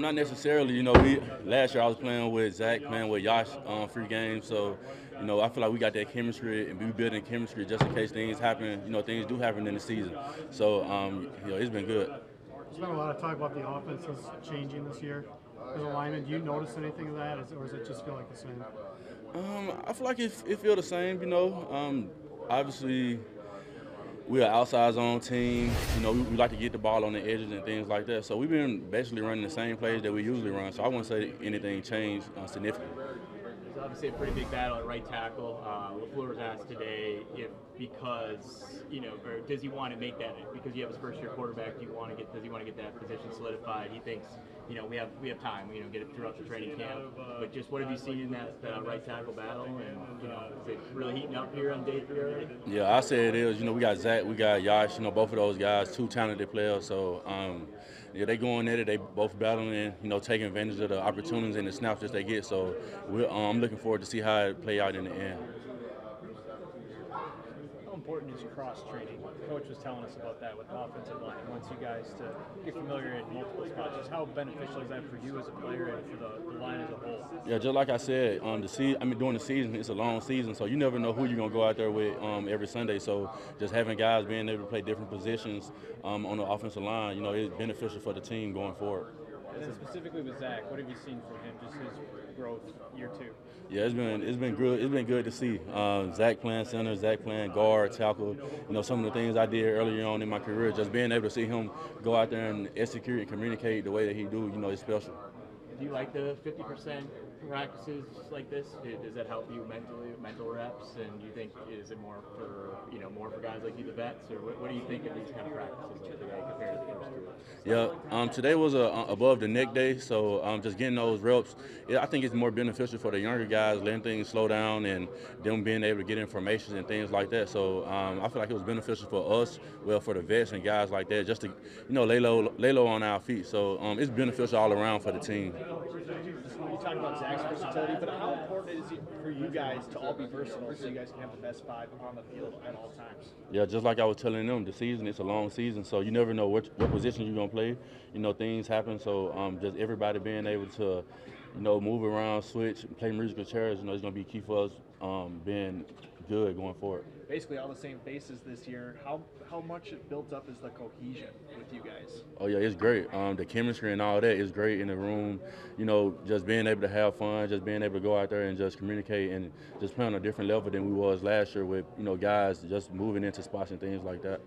Not necessarily, you know. We last year I was playing with Zach, playing with Yosh um, free games, so you know I feel like we got that chemistry and we building chemistry just in case things happen. You know, things do happen in the season, so um, you know it's been good. There's been a lot of talk about the offenses changing this year. As a lineman, do you notice anything of that, or does it just feel like the same? Um, I feel like it, it feel the same. You know, um, obviously we're an outside zone team. You know, we, we, like to get the ball on the edges and things like that. So we've been basically running the same plays that we usually run. So I wouldn't say anything changed uh, significantly. Obviously a pretty big battle at right tackle. Uh, LaFleur was asked today if because you know, does he want to make that because you have his first year quarterback? Do you want to get does he want to get that position solidified? He thinks you know we have we have time. You know, get it throughout the training camp. But just what have you seen in that uh, right tackle battle? And you know, is it really heating up here on day three already? Yeah, I say it is. You know, we got Zach, we got Yosh. You know, both of those guys, two talented players. So. Um, yeah, they going at it. They both battling, you know, taking advantage of the opportunities and the snaps that they get. So um, I'm looking forward to see how it play out in the end How important is cross training? Coach was telling us about that with the offensive line. He wants you guys to get familiar in multiple spots. Just how beneficial is that for you as a player and for the, the line as a whole? Yeah, just like I said, um, the season. I mean, during the season, it's a long season, so you never know who you're gonna go out there with um, every Sunday. So just having guys being able to play different positions um, on the offensive line, you know, it's beneficial for the team going forward. And then specifically with Zach, what have you seen from him? Just his growth year two. Yeah, it's been it's been good. It's been good to see uh, Zach playing center, Zach playing guard, tackle. You know, some of the things I did earlier on in my career, just being able to see him go out there and execute and communicate the way that he do, you know, is special. Do you like the 50% practices like this? Does that help you mentally, mental reps? And do you think is it more for you know more for guys like you, the vets, or what, what do you think of these kind of practices like today compared to the first two? Yeah, um, today was a, above the neck day, so um, just getting those reps. Yeah, I think it's more beneficial for the younger guys, letting things slow down and them being able to get information and things like that. So um, I feel like it was beneficial for us, well, for the vets and guys like that, just to you know lay low, lay low on our feet. So um, it's beneficial all around for the team you talked about Zach's versatility, but how important is it for you guys to all be versatile so you guys can have the best five on the field at all times? Yeah, just like I was telling them, the season it's a long season, so you never know what what position you're gonna play. You know, things happen, so um, just everybody being able to, you know, move around, switch, play musical chairs, you know, it's gonna be key for us um, being good going forward. Basically, all the same faces this year. How how much it built up is the cohesion with you guys? Oh yeah, it's great. Um, the chemistry and all that is great in the room. You know, just being able to have fun, just being able to go out there and just communicate and just play on a different level than we was last year with you know guys just moving into spots and things like that.